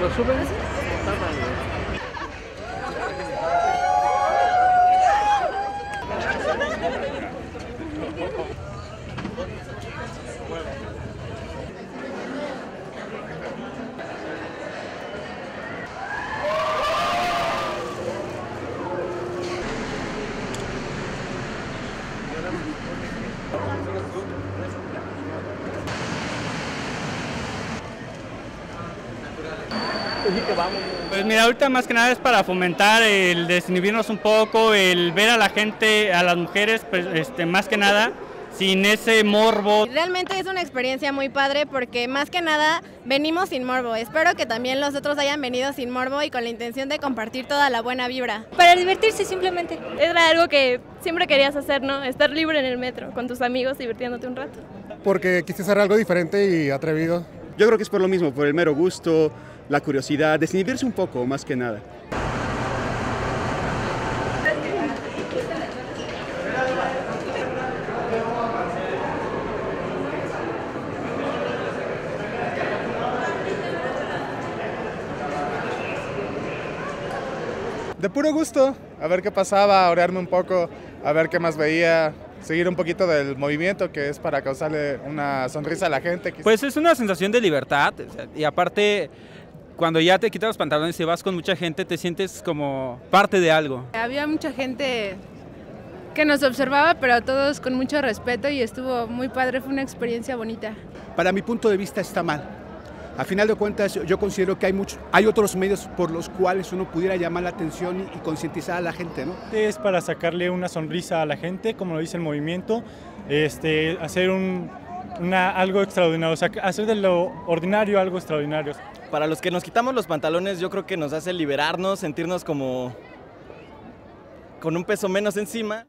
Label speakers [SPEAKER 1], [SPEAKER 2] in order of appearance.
[SPEAKER 1] ¿Lo suben?
[SPEAKER 2] Está Pues mira, ahorita más que nada es para fomentar el desinhibirnos un poco, el ver a la gente, a las mujeres, pues este, más que nada, sin ese morbo.
[SPEAKER 3] Realmente es una experiencia muy padre porque más que nada venimos sin morbo. Espero que también los otros hayan venido sin morbo y con la intención de compartir toda la buena vibra.
[SPEAKER 4] Para divertirse simplemente.
[SPEAKER 5] Era algo que siempre querías hacer, ¿no? Estar libre en el metro con tus amigos divirtiéndote un rato.
[SPEAKER 6] Porque quise hacer algo diferente y atrevido.
[SPEAKER 7] Yo creo que es por lo mismo, por el mero gusto, la curiosidad, desinhibirse un poco más que nada.
[SPEAKER 6] De puro gusto, a ver qué pasaba, orearme un poco, a ver qué más veía, seguir un poquito del movimiento que es para causarle una sonrisa a la gente.
[SPEAKER 8] Pues es una sensación de libertad y aparte cuando ya te quitas los pantalones y vas con mucha gente te sientes como parte de algo.
[SPEAKER 9] Había mucha gente que nos observaba, pero todos con mucho respeto y estuvo muy padre, fue una experiencia bonita.
[SPEAKER 10] Para mi punto de vista está mal. A final de cuentas, yo considero que hay, mucho, hay otros medios por los cuales uno pudiera llamar la atención y, y concientizar a la gente. ¿no?
[SPEAKER 1] Es para sacarle una sonrisa a la gente, como lo dice el movimiento, este, hacer un, una, algo extraordinario, o sea, hacer de lo ordinario algo extraordinario.
[SPEAKER 11] Para los que nos quitamos los pantalones, yo creo que nos hace liberarnos, sentirnos como con un peso menos encima.